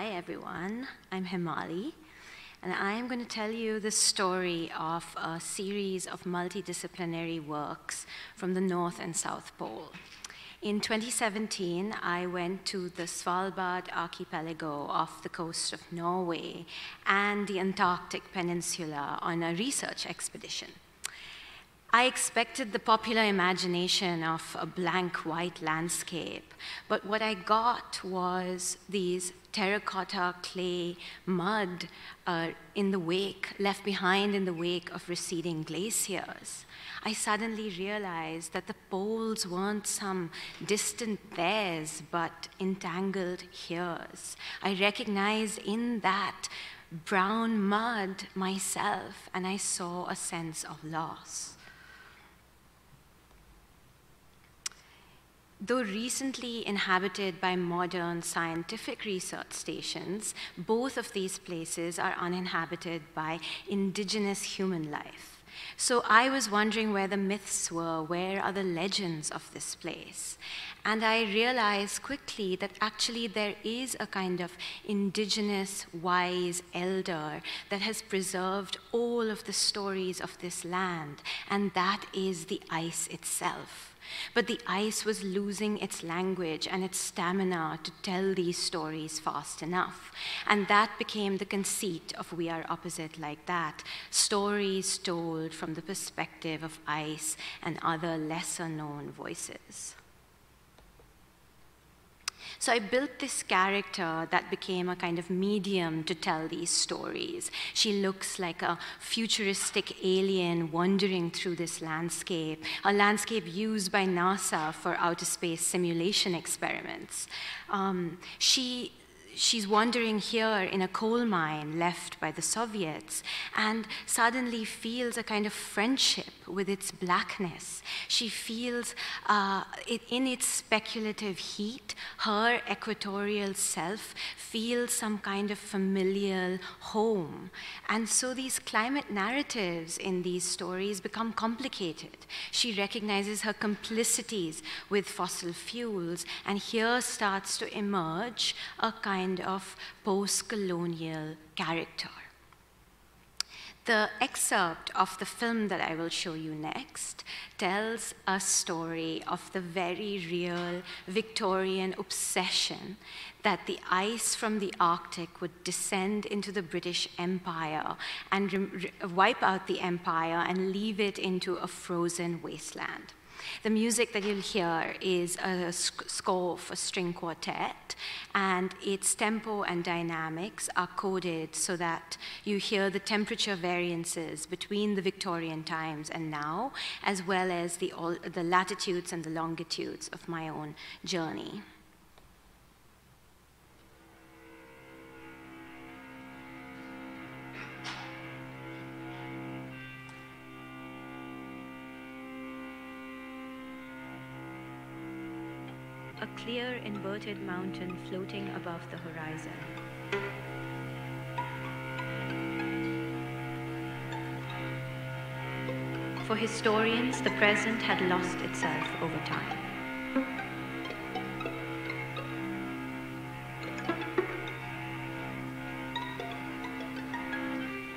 Hi, everyone. I'm Himali, and I am going to tell you the story of a series of multidisciplinary works from the North and South Pole. In 2017, I went to the Svalbard archipelago off the coast of Norway and the Antarctic Peninsula on a research expedition. I expected the popular imagination of a blank white landscape, but what I got was these terracotta clay mud uh, in the wake, left behind in the wake of receding glaciers. I suddenly realized that the poles weren't some distant theirs, but entangled here's. I recognized in that brown mud myself, and I saw a sense of loss. Though recently inhabited by modern scientific research stations, both of these places are uninhabited by indigenous human life. So I was wondering where the myths were, where are the legends of this place? And I realized quickly that actually there is a kind of indigenous wise elder that has preserved all of the stories of this land, and that is the ice itself. But the ice was losing its language and its stamina to tell these stories fast enough. And that became the conceit of We Are Opposite Like That stories told from the perspective of ice and other lesser known voices. So I built this character that became a kind of medium to tell these stories. She looks like a futuristic alien wandering through this landscape, a landscape used by NASA for outer space simulation experiments. Um, she she's wandering here in a coal mine left by the Soviets and suddenly feels a kind of friendship with its blackness. She feels uh, it, in its speculative heat, her equatorial self feels some kind of familial home. And so these climate narratives in these stories become complicated. She recognizes her complicities with fossil fuels, and here starts to emerge a kind kind of post colonial character. The excerpt of the film that I will show you next tells a story of the very real Victorian obsession that the ice from the Arctic would descend into the British Empire and wipe out the empire and leave it into a frozen wasteland. The music that you'll hear is a score for string quartet, and its tempo and dynamics are coded so that you hear the temperature variances between the Victorian times and now, as well as the, the latitudes and the longitudes of my own journey. Clear inverted mountain floating above the horizon. For historians, the present had lost itself over time.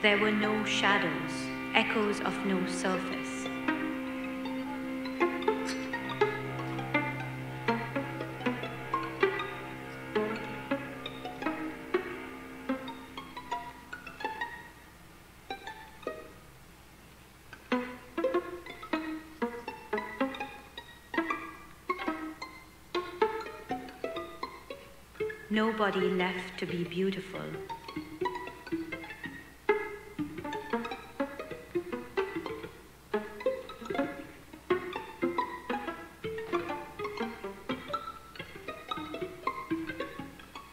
There were no shadows, echoes of no surface. Nobody left to be beautiful.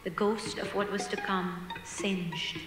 The ghost of what was to come singed.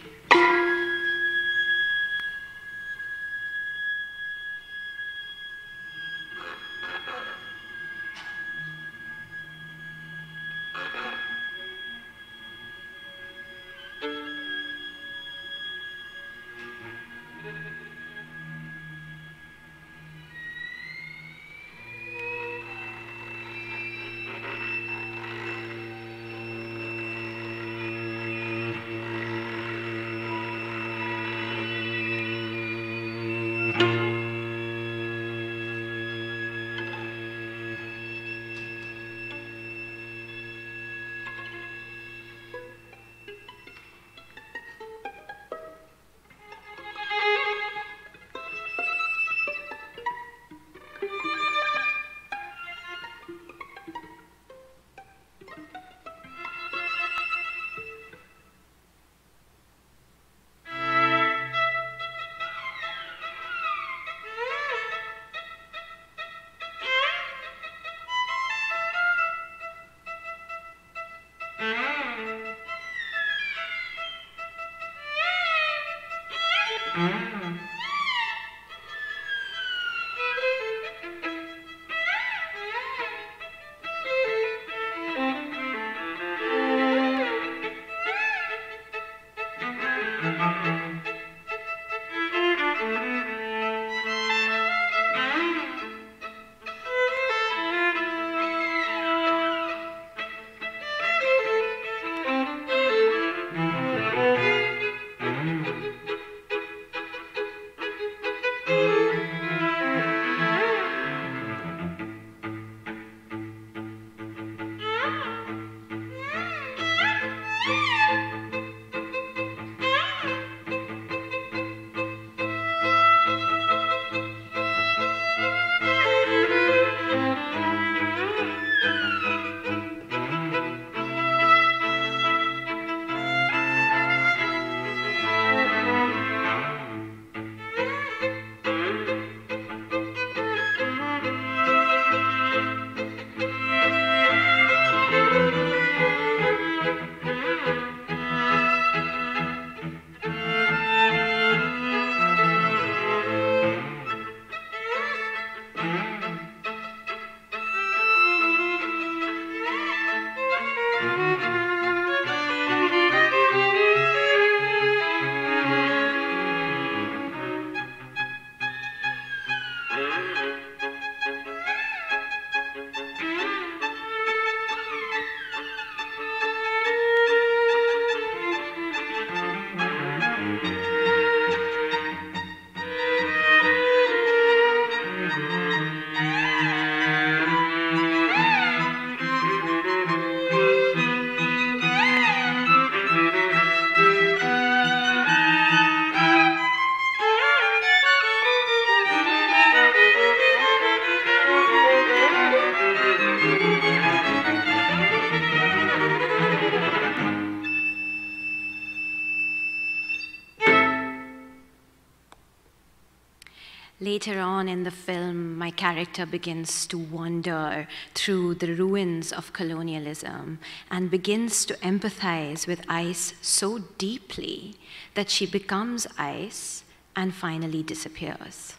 in the film, my character begins to wander through the ruins of colonialism and begins to empathize with ice so deeply that she becomes ice and finally disappears.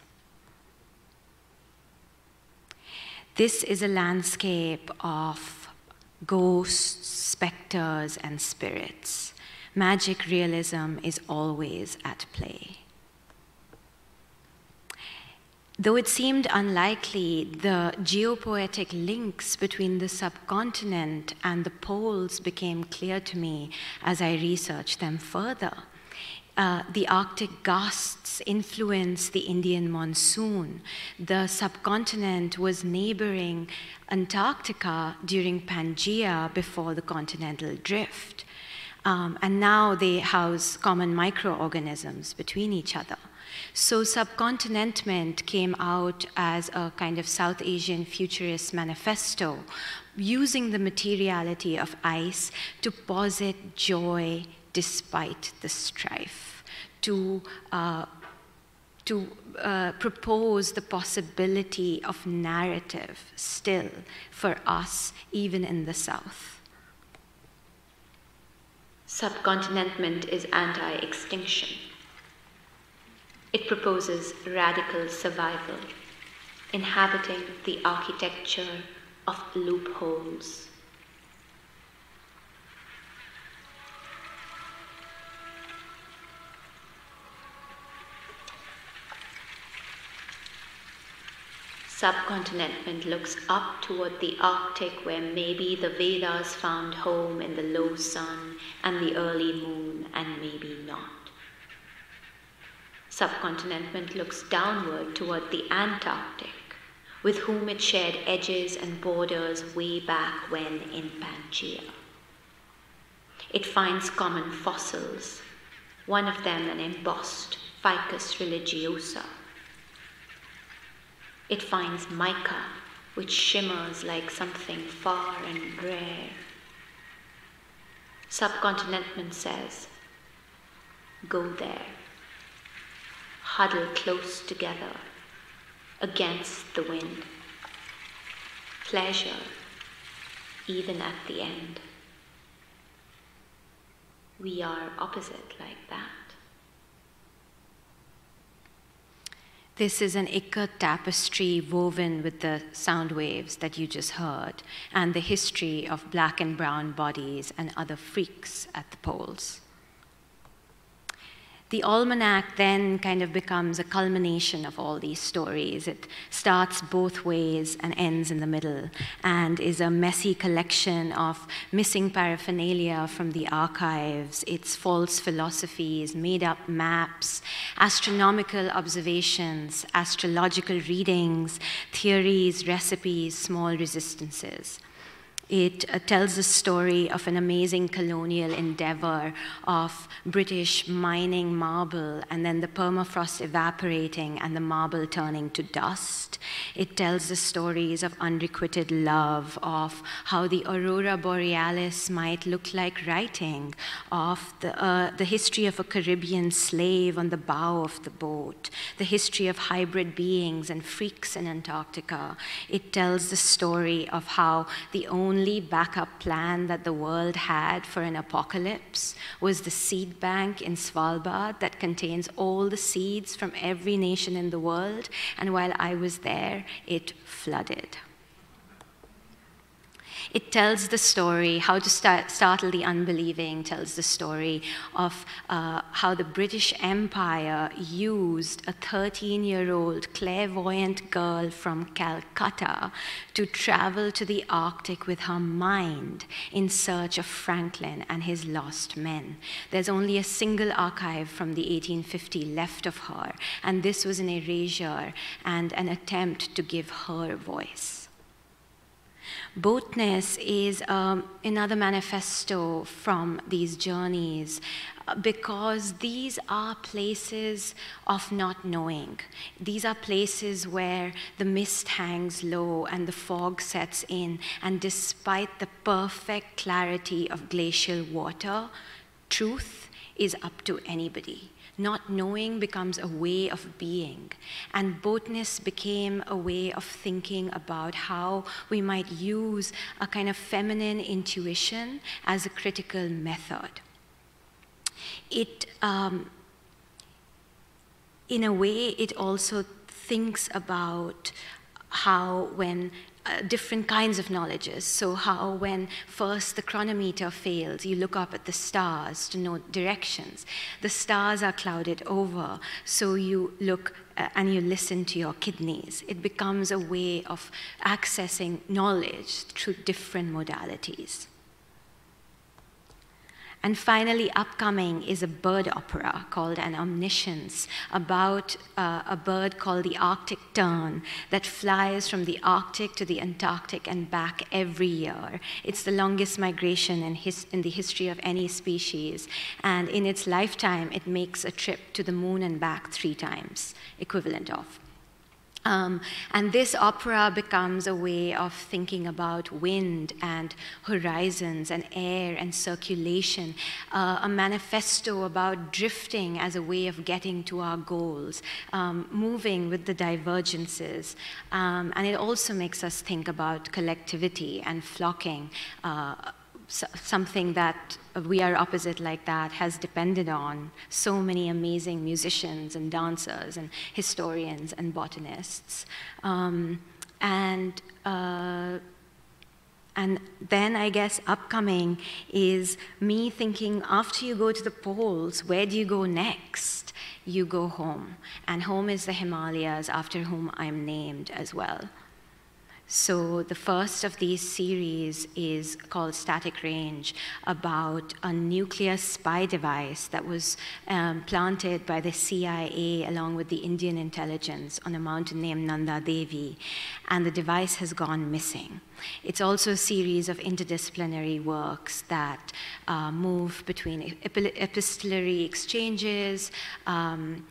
This is a landscape of ghosts, specters, and spirits. Magic realism is always at play. Though it seemed unlikely, the geopoetic links between the subcontinent and the poles became clear to me as I researched them further. Uh, the Arctic gusts influence the Indian monsoon. The subcontinent was neighboring Antarctica during Pangaea before the continental drift. Um, and now they house common microorganisms between each other. So subcontinentment came out as a kind of South Asian futurist manifesto, using the materiality of ice to posit joy despite the strife, to uh, to uh, propose the possibility of narrative still for us, even in the South. Subcontinentment is anti extinction. It proposes radical survival, inhabiting the architecture of loopholes. Subcontinentment looks up toward the Arctic, where maybe the Vedas found home in the low sun and the early moon, and maybe not. Subcontinentment looks downward toward the Antarctic, with whom it shared edges and borders way back when in Pangaea. It finds common fossils, one of them an embossed Ficus religiosa. It finds mica, which shimmers like something far and rare. Subcontinentment says, Go there huddle close together against the wind. Pleasure, even at the end. We are opposite like that. This is an ikat tapestry woven with the sound waves that you just heard and the history of black and brown bodies and other freaks at the poles. The almanac then kind of becomes a culmination of all these stories. It starts both ways and ends in the middle, and is a messy collection of missing paraphernalia from the archives, its false philosophies, made up maps, astronomical observations, astrological readings, theories, recipes, small resistances. It uh, tells the story of an amazing colonial endeavor of British mining marble and then the permafrost evaporating and the marble turning to dust. It tells the stories of unrequited love, of how the aurora borealis might look like writing, of the, uh, the history of a Caribbean slave on the bow of the boat, the history of hybrid beings and freaks in Antarctica. It tells the story of how the only only backup plan that the world had for an apocalypse was the seed bank in Svalbard that contains all the seeds from every nation in the world. And while I was there, it flooded. It tells the story, how to start, startle the unbelieving, tells the story of uh, how the British Empire used a 13 year old clairvoyant girl from Calcutta to travel to the Arctic with her mind in search of Franklin and his lost men. There's only a single archive from the 1850 left of her, and this was an erasure and an attempt to give her voice. Boatness is um, another manifesto from these journeys uh, because these are places of not knowing. These are places where the mist hangs low and the fog sets in, and despite the perfect clarity of glacial water, truth is up to anybody. Not knowing becomes a way of being. And boatness became a way of thinking about how we might use a kind of feminine intuition as a critical method. It, um, in a way, it also thinks about how when uh, different kinds of knowledges. So, how when first the chronometer fails, you look up at the stars to know directions. The stars are clouded over, so you look uh, and you listen to your kidneys. It becomes a way of accessing knowledge through different modalities. And finally, upcoming is a bird opera called An Omniscience about uh, a bird called the Arctic tern that flies from the Arctic to the Antarctic and back every year. It's the longest migration in, his, in the history of any species. And in its lifetime, it makes a trip to the moon and back three times, equivalent of. Um, and this opera becomes a way of thinking about wind and horizons and air and circulation, uh, a manifesto about drifting as a way of getting to our goals, um, moving with the divergences. Um, and it also makes us think about collectivity and flocking. Uh, something that we are opposite like that has depended on so many amazing musicians and dancers and historians and botanists. Um, and uh, and then I guess upcoming is me thinking after you go to the poles, where do you go next? You go home. And home is the Himalayas, after whom I'm named as well. So the first of these series is called Static Range, about a nuclear spy device that was um, planted by the CIA along with the Indian intelligence on a mountain named Nanda Devi, and the device has gone missing. It's also a series of interdisciplinary works that uh, move between epistolary exchanges, um,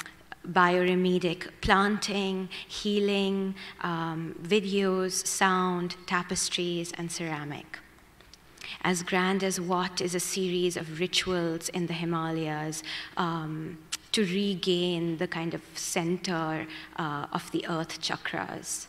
bioremedic planting, healing, um, videos, sound, tapestries, and ceramic. As grand as what is a series of rituals in the Himalayas um, to regain the kind of center uh, of the earth chakras.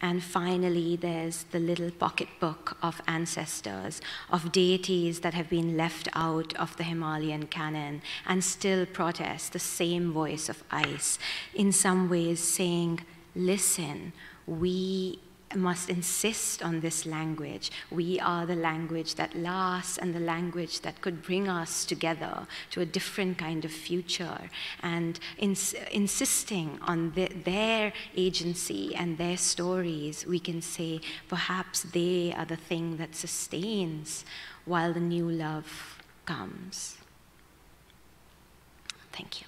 And finally, there's the little pocketbook of ancestors, of deities that have been left out of the Himalayan canon and still protest the same voice of ice, in some ways saying, Listen, we must insist on this language. We are the language that lasts and the language that could bring us together to a different kind of future. And ins- insisting on the, their agency and their stories, we can say perhaps they are the thing that sustains while the new love comes. Thank you.